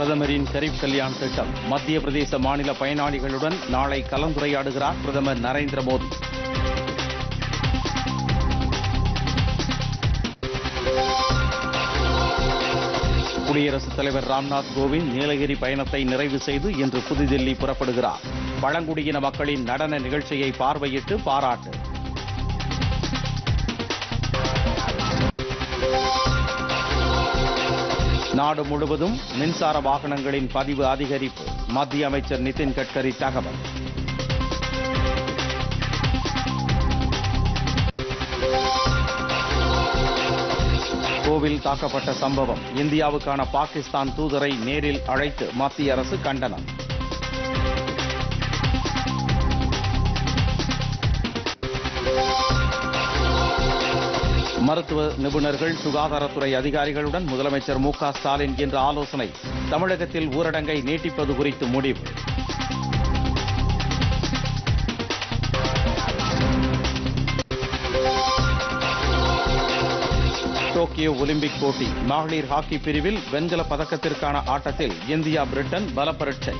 பிரதமரின் கரீப் கல்யாண் திட்டம். மத்திய பிரதேச மாநில பயனாளிகளுடன் நாளை கலந்துரையாடுகிறார் பிரதமர் நரேந்திர மோடி. குடியரசுத் தலைவர் ராம்நாத் கோவிந்த் நீலகிரி பயணத்தை நிறைவு செய்து இன்று புதுதில்லி புறப்படுகிறார். பழங்குடியின மக்களின் நடன நிகழ்ச்சியை பார்வையிட்டு பாராட்டு. நாடு முழுவதும் மின்சார வாகனங்களின் பதிவு அதிகரிப்பு. மத்திய அமைச்சர் நிதின் கட்கரி தகவல். கோவில் தாக்கப்பட்ட சம்பவம். இந்தியாவுக்கான பாகிஸ்தான் தூதரை நேரில் அழைத்து மத்திய அரசு கண்டனம். மருத்துவ நிபுணர்கள் சுகாதாரத்துறை அதிகாரிகளுடன் முதலமைச்சர் மு க ஸ்டாலின் இன்று ஆலோசனை தமிழகத்தில் ஊரடங்கை நீட்டிப்பது குறித்து முடிவு. டோக்கியோ ஒலிம்பிக் போட்டி மகளிர் ஹாக்கி பிரிவில் வெண்கல பதக்கத்திற்கான ஆட்டத்தில் இந்தியா பிரிட்டன் பலப்பரட்சை.